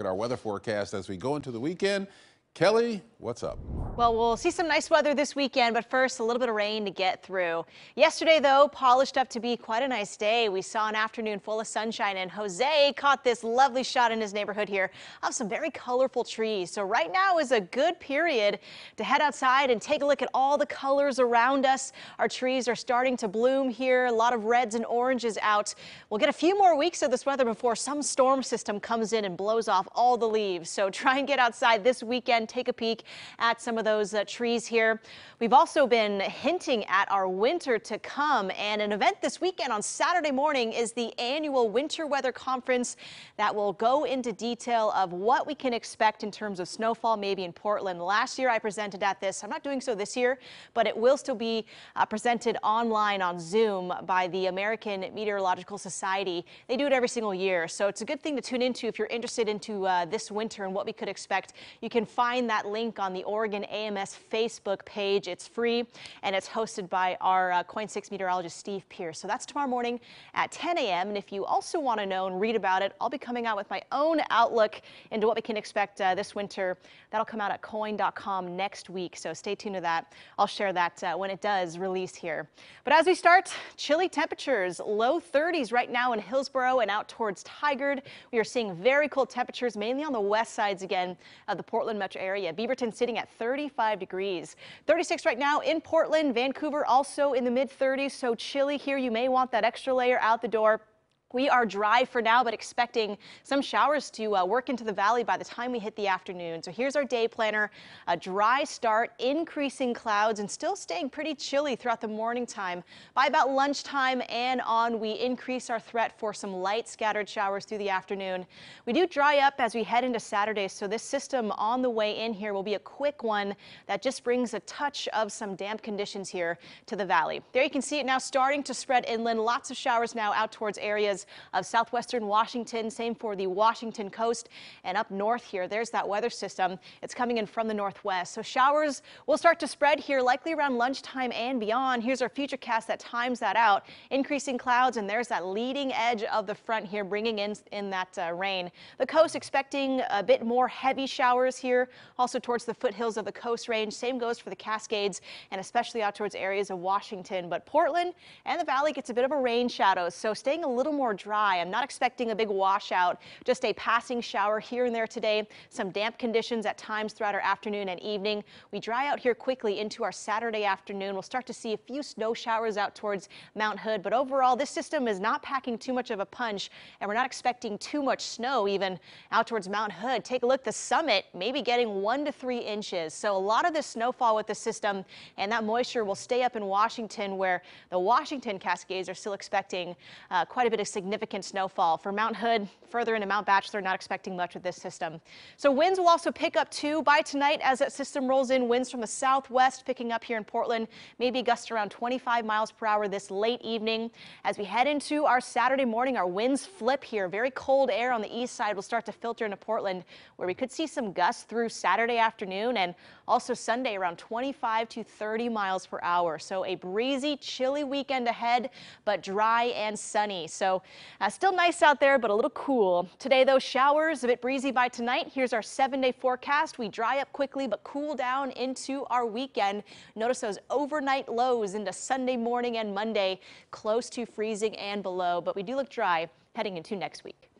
At our weather forecast as we go into the weekend. Kelly, what's up? Well, we'll see some nice weather this weekend, but first, a little bit of rain to get through. Yesterday, though, polished up to be quite a nice day. We saw an afternoon full of sunshine, and Jose caught this lovely shot in his neighborhood here of some very colorful trees. So right now is a good period to head outside and take a look at all the colors around us. Our trees are starting to bloom here, a lot of reds and oranges out. We'll get a few more weeks of this weather before some storm system comes in and blows off all the leaves. So try and get outside this weekend take a peek at some of those uh, trees here. We've also been hinting at our winter to come and an event this weekend on Saturday morning is the annual winter weather conference that will go into detail of what we can expect in terms of snowfall maybe in Portland. Last year I presented at this. I'm not doing so this year, but it will still be uh, presented online on Zoom by the American Meteorological Society. They do it every single year, so it's a good thing to tune into if you're interested into uh, this winter and what we could expect. You can find find that link on the Oregon AMS Facebook page. It's free and it's hosted by our uh, KOIN 6 meteorologist Steve Pierce. So that's tomorrow morning at 10 a.m. And if you also want to know and read about it, I'll be coming out with my own outlook into what we can expect uh, this winter. That'll come out at KOIN.com next week. So stay tuned to that. I'll share that uh, when it does release here. But as we start, chilly temperatures, low 30s right now in Hillsboro and out towards Tigard. We are seeing very cold temperatures, mainly on the west sides again of the Portland metro area. Beaverton sitting at 35 degrees. 36 right now in Portland. Vancouver also in the mid 30s, so chilly here. You may want that extra layer out the door. We are dry for now, but expecting some showers to uh, work into the valley by the time we hit the afternoon. So here's our day planner. A dry start, increasing clouds, and still staying pretty chilly throughout the morning time. By about lunchtime and on, we increase our threat for some light scattered showers through the afternoon. We do dry up as we head into Saturday, so this system on the way in here will be a quick one that just brings a touch of some damp conditions here to the valley. There you can see it now starting to spread inland. Lots of showers now out towards areas of southwestern Washington. Same for the Washington coast and up north here. There's that weather system. It's coming in from the northwest. So showers will start to spread here likely around lunchtime and beyond. Here's our future cast that times that out. Increasing clouds and there's that leading edge of the front here bringing in, in that uh, rain. The coast expecting a bit more heavy showers here. Also towards the foothills of the coast range. Same goes for the Cascades and especially out towards areas of Washington. But Portland and the valley gets a bit of a rain shadow. So staying a little more dry. I'm not expecting a big washout, just a passing shower here and there today. Some damp conditions at times throughout our afternoon and evening. We dry out here quickly into our Saturday afternoon. We'll start to see a few snow showers out towards Mount Hood, but overall this system is not packing too much of a punch and we're not expecting too much snow even out towards Mount Hood. Take a look, the summit maybe getting one to three inches. So a lot of this snowfall with the system and that moisture will stay up in Washington where the Washington Cascades are still expecting uh, quite a bit of significant snowfall. For Mount Hood, further into Mount Bachelor, not expecting much with this system. So winds will also pick up too by tonight as that system rolls in. Winds from the southwest picking up here in Portland, maybe gusts around 25 miles per hour this late evening. As we head into our Saturday morning, our winds flip here. Very cold air on the east side will start to filter into Portland, where we could see some gusts through Saturday afternoon and also Sunday around 25 to 30 miles per hour. So a breezy, chilly weekend ahead, but dry and sunny. So uh, still nice out there, but a little cool. Today, though, showers, a bit breezy by tonight. Here's our seven day forecast. We dry up quickly, but cool down into our weekend. Notice those overnight lows into Sunday morning and Monday, close to freezing and below, but we do look dry heading into next week.